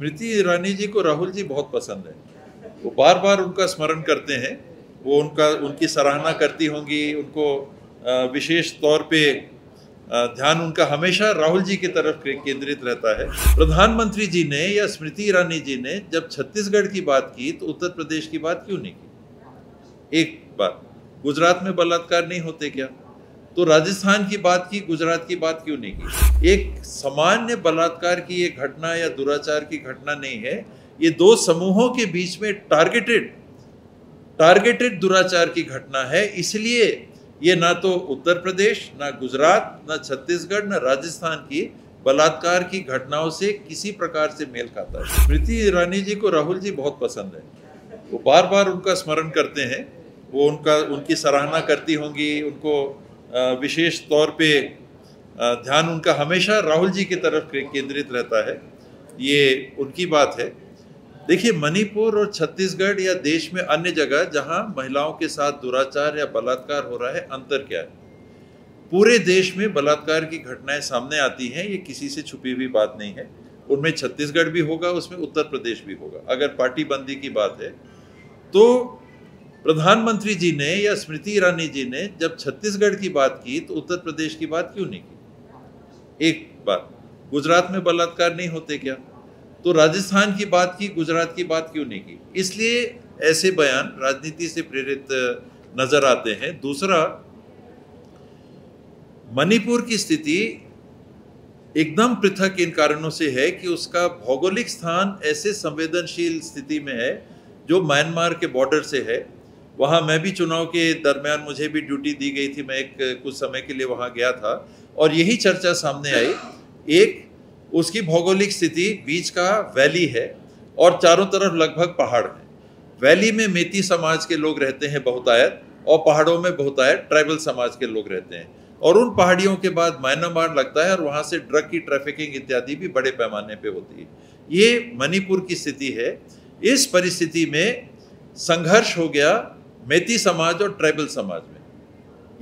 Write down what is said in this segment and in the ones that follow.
स्मृति ईरानी जी को राहुल जी बहुत पसंद है। वो बार बार उनका स्मरण करते हैं। वो उनका, उनकी सराहना करती होंगी, उनको विशेष तौर पे ध्यान उनका हमेशा राहुल जी की तरफ़ केंद्रित रहता है। प्रधानमंत्री जी ने या स्मृति ईरानी जी ने जब छत्तीसगढ़ की बात की तो उत्तर प्रदेश की बात क्यों नहीं की? एक बात गुजरात में बलात्कार नहीं होते क्या? तो राजस्थान की बात की, गुजरात की बात क्यों नहीं की? एक सामान्य बलात्कार की ये घटना या दुराचार की घटना नहीं है। ये दो समूहों के बीच में टारगेटेड टारगेटेड दुराचार की घटना है। इसलिए ये ना तो उत्तर प्रदेश, ना गुजरात, ना छत्तीसगढ़, ना राजस्थान की बलात्कार की घटनाओं से किसी प्रकार से मेल खाता है। स्मृति ईरानी जी को राहुल जी बहुत पसंद है। वो बार बार उनका स्मरण करते हैं। वो उनका, उनकी सराहना करती होंगी, उनको विशेष तौर पे ध्यान उनका हमेशा राहुल जी की तरफ़ केंद्रित रहता है। ये उनकी बात है। देखिए, मणिपुर और छत्तीसगढ़ या देश में अन्य जगह जहाँ महिलाओं के साथ दुराचार या बलात्कार हो रहा है, अंतर क्या है? पूरे देश में बलात्कार की घटनाएँ सामने आती हैं, ये किसी से छुपी हुई बात नहीं है। उनमें छत्तीसगढ़ भी होगा, उसमें उत्तर प्रदेश भी होगा। अगर पार्टी बंदी की बात है तो प्रधानमंत्री जी ने या स्मृति ईरानी जी ने जब छत्तीसगढ़ की बात की तो उत्तर प्रदेश की बात क्यों नहीं की? एक बात, गुजरात में बलात्कार नहीं होते क्या? तो राजस्थान की बात की, गुजरात की बात क्यों नहीं की? इसलिए ऐसे बयान राजनीति से प्रेरित नज़र आते हैं। दूसरा, मणिपुर की स्थिति एकदम पृथक इन कारणों से है कि उसका भौगोलिक स्थान ऐसे संवेदनशील स्थिति में है, जो म्यांमार के बॉर्डर से है। वहाँ मैं भी चुनाव के दरमियान मुझे भी ड्यूटी दी गई थी, मैं एक, कुछ समय के लिए वहाँ गया था। और यही चर्चा सामने आई। एक, उसकी भौगोलिक स्थिति बीच का वैली है और चारों तरफ़ लगभग पहाड़ है। वैली में मेती समाज के लोग रहते हैं बहुतायत और पहाड़ों में बहुतायत ट्राइबल समाज के लोग रहते हैं। और उन पहाड़ियों के बाद म्यांमार लगता है और वहाँ से ड्रग की ट्रैफिकिंग इत्यादि भी बड़े पैमाने पे होती है। ये मणिपुर की स्थिति है। इस परिस्थिति में संघर्ष हो गया मेती समाज और ट्राइबल समाज में।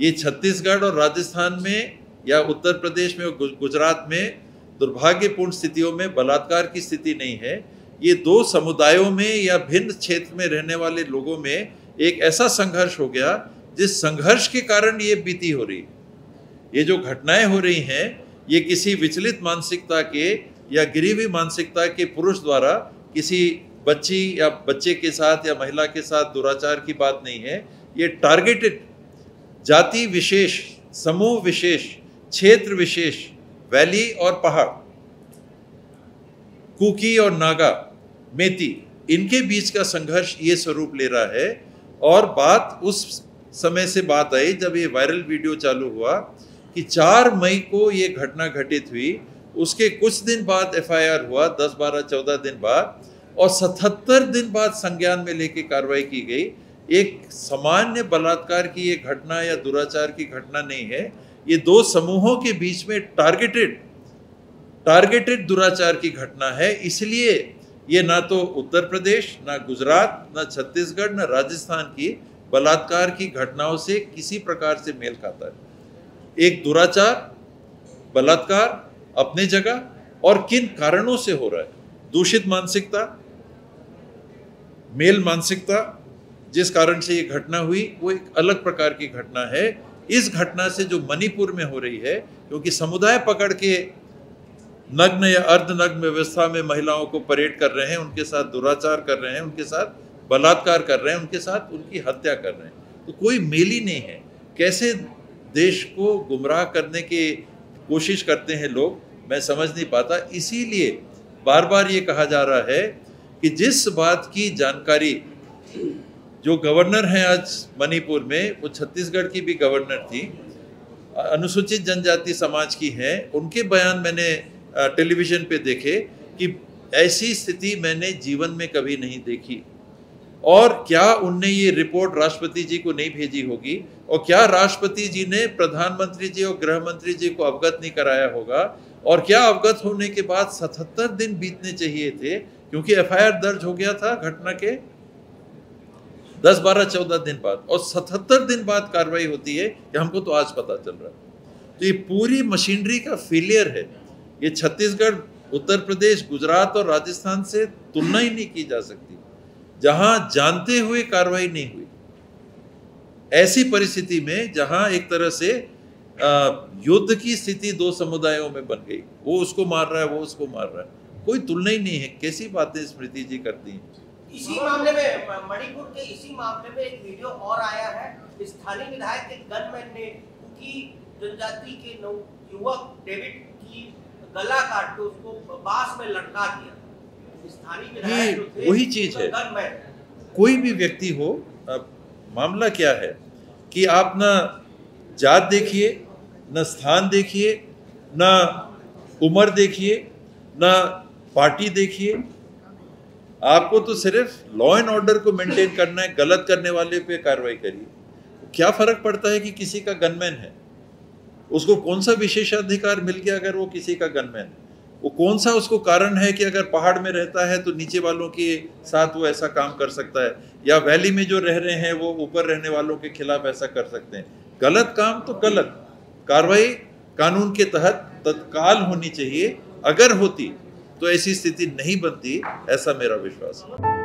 ये छत्तीसगढ़ और राजस्थान में या उत्तर प्रदेश में और गुजरात में दुर्भाग्यपूर्ण स्थितियों में, बलात्कार की स्थिति नहीं है। ये दो समुदायों में या भिन्न क्षेत्र में रहने वाले लोगों में एक ऐसा संघर्ष हो गया, जिस संघर्ष के कारण ये बीती हो रही ये जो घटनाएँ हो रही हैं, ये किसी विचलित मानसिकता के या गिरी हुई मानसिकता के पुरुष द्वारा किसी बच्ची या बच्चे के साथ या महिला के साथ दुराचार की बात नहीं है, ये टारगेटेड जाति विशेष, समूह विशेष, क्षेत्र विशेष, वैली और पहाड़, कुकी और नागा, मेती, इनके बीच का संघर्ष ये स्वरूप ले रहा है। और बात उस समय से बात आई जब ये वायरल वीडियो चालू हुआ कि चार मई को ये घटना घटित हुई। उसके कुछ दिन बाद एफआईआर हुआ, दस बारह चौदह दिन बाद। और 77 दिन बाद संज्ञान में लेके कार्रवाई की गई। एक सामान्य बलात्कार की ये घटना या दुराचार की घटना नहीं है। ये दो समूहों के बीच में टारगेटेड टारगेटेड दुराचार की घटना है। इसलिए ये ना तो उत्तर प्रदेश, ना गुजरात, ना छत्तीसगढ़, ना राजस्थान की बलात्कार की घटनाओं से किसी प्रकार से मेल खाता है। एक दुराचार, बलात्कार अपने जगह और किन कारणों से हो रहा है? दूषित मानसिकता मेल मानसिकता, जिस कारण से ये घटना हुई, वो एक अलग प्रकार की घटना है। इस घटना से जो मणिपुर में हो रही है, क्योंकि समुदाय पकड़ के नग्न या अर्धनग्न व्यवस्था में महिलाओं को परेड कर रहे हैं, उनके साथ दुराचार कर रहे हैं, उनके साथ बलात्कार कर रहे हैं, उनके साथ उनकी हत्या कर रहे हैं। तो कोई मेल ही नहीं है। कैसे देश को गुमराह करने की कोशिश करते हैं लोग, मैं समझ नहीं पाता। इसीलिए बार बार ये कहा जा रहा है कि जिस बात की जानकारी जो गवर्नर हैं आज मणिपुर में, वो छत्तीसगढ़ की भी गवर्नर थी, अनुसूचित जनजाति समाज की हैं, उनके बयान मैंने टेलीविज़न पे देखे कि ऐसी स्थिति मैंने जीवन में कभी नहीं देखी। और क्या उनने ये रिपोर्ट राष्ट्रपति जी को नहीं भेजी होगी? और क्या राष्ट्रपति जी ने प्रधानमंत्री जी और गृह मंत्री जी को अवगत नहीं कराया होगा? और क्या अवगत होने के बाद सतहत्तर दिन बीतने चाहिए थे? क्योंकि एफआईआर दर्ज हो गया था घटना के दस, बारह, चौदह दिन बाद और सतहत्तर दिन बाद कार्रवाई होती है कि हमको तो आज पता चल रहा है। तो ये पूरी मशीनरी का फेलियर है। ये छत्तीसगढ़, उत्तर प्रदेश, गुजरात और राजस्थान से तुलना ही नहीं की जा सकती। जहाँ जानते हुए कार्रवाई नहीं हुई। ऐसी परिस्थिति में जहाँ एक तरह से युद्ध की स्थिति दो समुदायों में बन गई। वो उसको मार रहा है, वो उसको मार रहा है। कोई तुलना ही नहीं है कैसी बातें स्मृति जी करती हैं? इसी मामले में मणिपुर के इसी मामले में एक वीडियो और आया है स्थानीय विधायक के गनमैन ने उनकी जनजाति के युवक डेविड की गला काट के उसको बाँस में लटका दिया। स्थानीय विधायक वही चीज़ है। कोई भी व्यक्ति हो अब मामला क्या है? कि आप ना जात देखिए न स्थान देखिए न उम्र देखिए न पार्टी देखिए। आपको तो सिर्फ़ लॉ एंड ऑर्डर को मेंटेन करना है, गलत करने वाले पे कार्रवाई करिए। क्या फ़र्क पड़ता है कि किसी का गनमैन है? उसको कौन सा विशेषाधिकार मिल गया अगर वो किसी का गनमैन है? वो कौन सा उसको कारण है कि अगर पहाड़ में रहता है तो नीचे वालों के साथ वो ऐसा काम कर सकता है? या वैली में जो रह रहे हैं, वो ऊपर रहने वालों के खिलाफ ऐसा कर सकते हैं? गलत काम तो गलत। कार्रवाई कानून के तहत तत्काल होनी चाहिए। अगर होती तो ऐसी स्थिति नहीं बनती ऐसा मेरा विश्वास है।